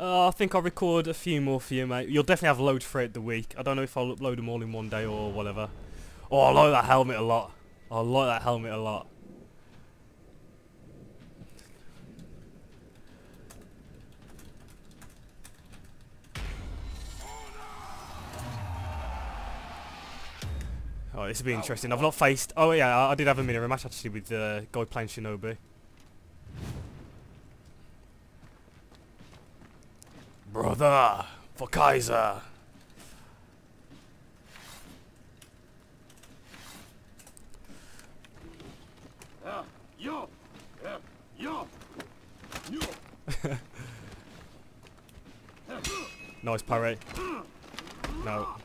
Uh, I think I'll record a few more for you, mate. You'll definitely have loads throughout the week. I don't know if I'll upload them all in one day or whatever. Oh, I like that helmet a lot. I like that helmet a lot. Oh, this will be interesting. I've not faced... Oh, yeah, I, did have a mirror match, actually, with the uh, guy playing Shinobi. Brother, for Kaiser. Nice parry. No.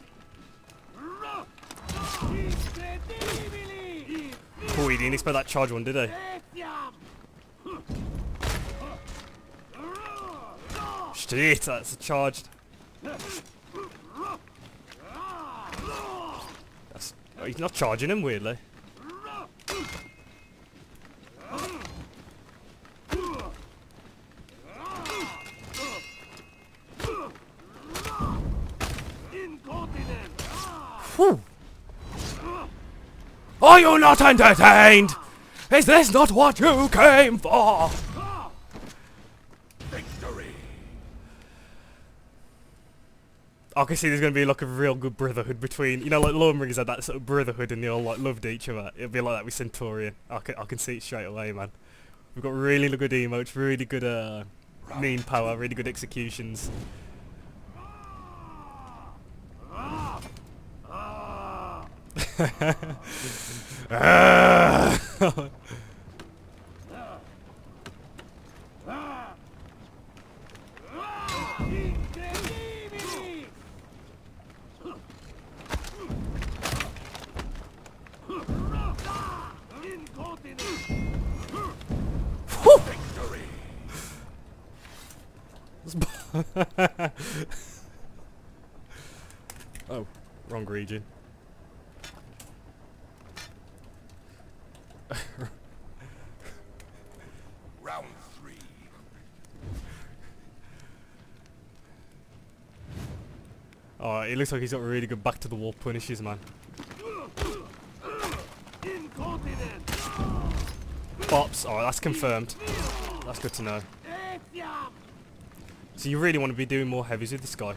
Oh, he didn't expect that charge one, did he? Shit, that's charged. That's, oh, he's not charging him, weirdly. Are you not entertained? Is this not what you came for? I can see there's going to be like a real good brotherhood between, you know, like Lord Rings had that sort of brotherhood and they all like loved each other. It'll be like that with Centurion. I can, I can see it straight away, man. We've got really good emotes, really good uh, mean power, really good executions. Ah. oh, wrong region. Round three. Oh, it looks like he's got really good back to the wall punishes, man. Incontinent! Bops. Oh, that's confirmed. That's good to know. So you really want to be doing more heavies with this guy.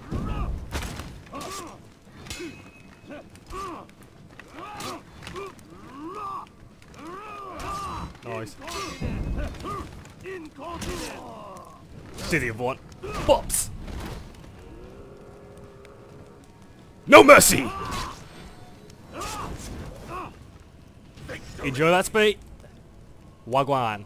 Nice. The other one. Bops. No mercy. Enjoy that speed. Wagwan.